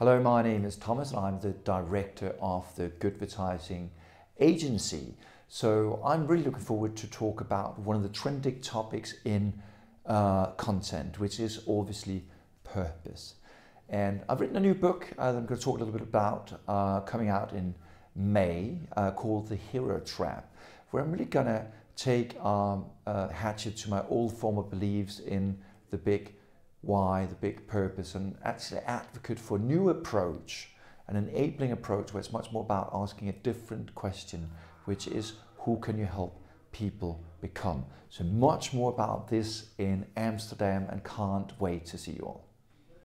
Hello, my name is Thomas and I'm the director of the Goodvertising Agency. So I'm really looking forward to talk about one of the trending topics in uh, content, which is obviously purpose. And I've written a new book uh, that I'm going to talk a little bit about uh, coming out in May uh, called The Hero Trap, where I'm really going to take um, a hatchet to my old former beliefs in the big why, the big purpose, and actually advocate for a new approach, an enabling approach where it's much more about asking a different question, which is who can you help people become? So much more about this in Amsterdam and can't wait to see you all.